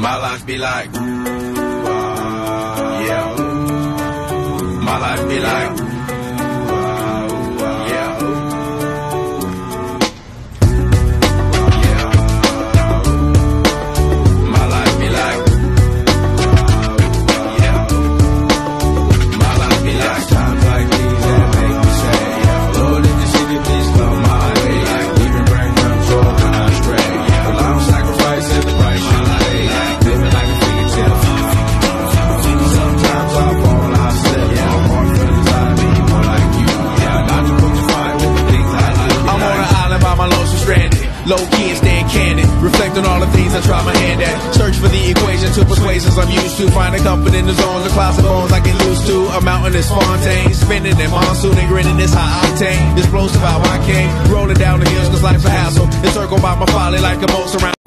My life be like, ooh, ah, yeah. My life be like, ooh, Low key and staying candid. Reflect on all the things I try my hand at. Search for the equation to persuasions I'm used to. Finding comfort in the zones of clouds and bones I get used to. A mountain is Fontaine. Spinning in monsoon and grinning this high octane. Explosive how I came. Rolling down the hills cause life's a hassle. Encircled by my folly like a moat surround.